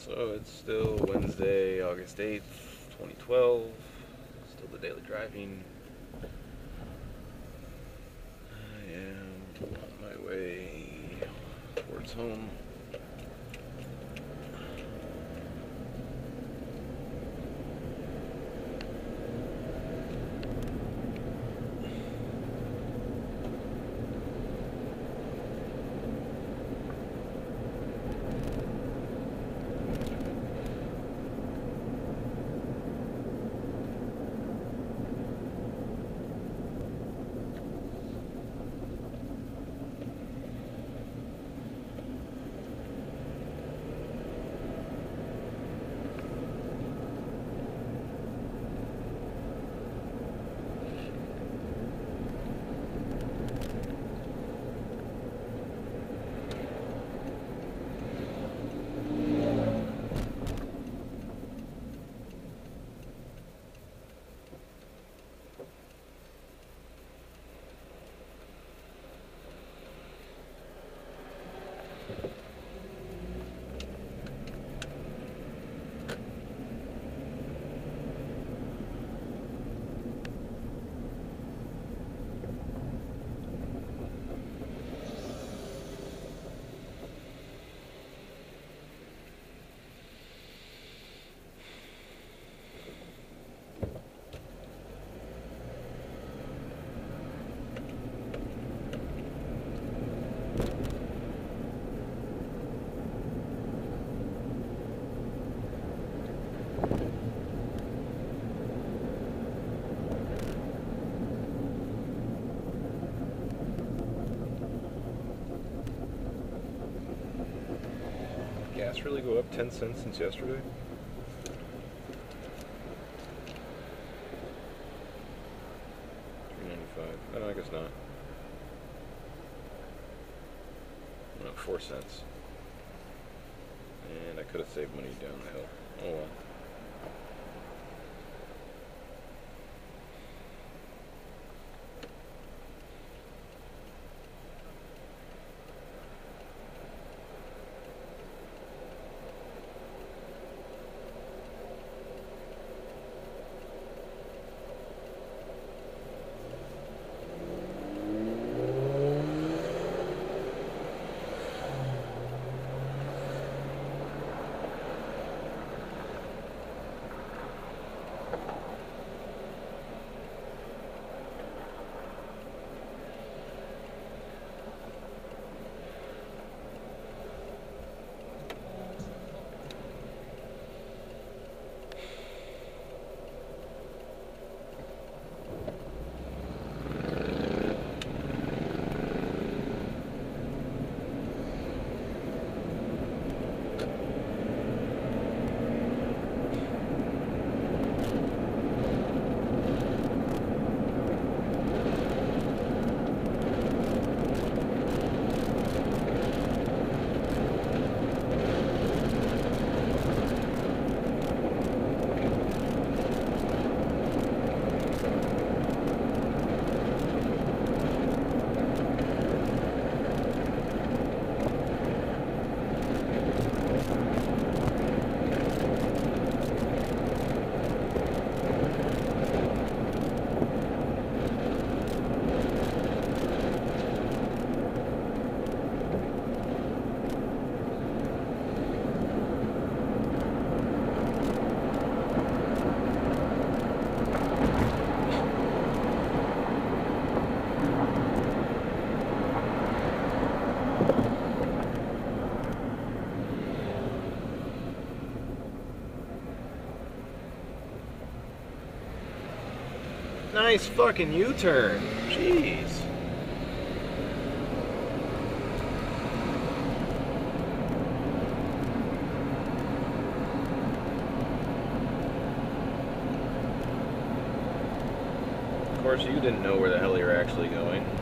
So it's still Wednesday, August 8th, 2012. Still the daily driving. I am on my way towards home. Gas really go up 10 cents since yesterday? Ninety-five. Oh, I guess not. No, four cents. And I could have saved money down the hill. Oh well. Nice fucking U-turn. Jeez. Of course, you didn't know where the hell you were actually going.